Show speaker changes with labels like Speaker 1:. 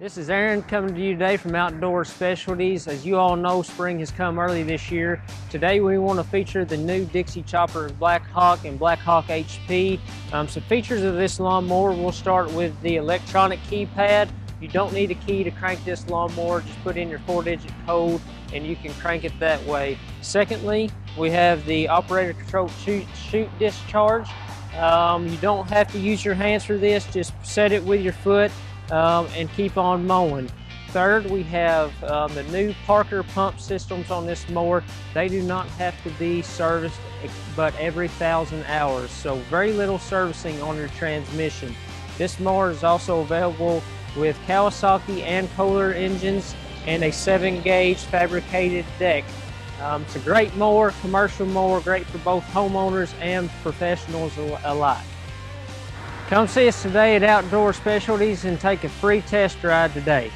Speaker 1: This is Aaron coming to you today from Outdoor Specialties. As you all know, spring has come early this year. Today we want to feature the new Dixie Chopper BlackHawk and BlackHawk HP. Um, some features of this lawnmower, we'll start with the electronic keypad. You don't need a key to crank this lawnmower, just put in your four digit code and you can crank it that way. Secondly, we have the operator control chute, discharge. Um, you don't have to use your hands for this, just set it with your foot um, and keep on mowing. Third, we have um, the new Parker pump systems on this mower. They do not have to be serviced but every thousand hours, so very little servicing on your transmission. This mower is also available with Kawasaki and Kohler engines and a 7 gauge fabricated deck. Um, it's a great mower, commercial mower, great for both homeowners and professionals alike. Come see us today at Outdoor Specialties and take a free test drive today.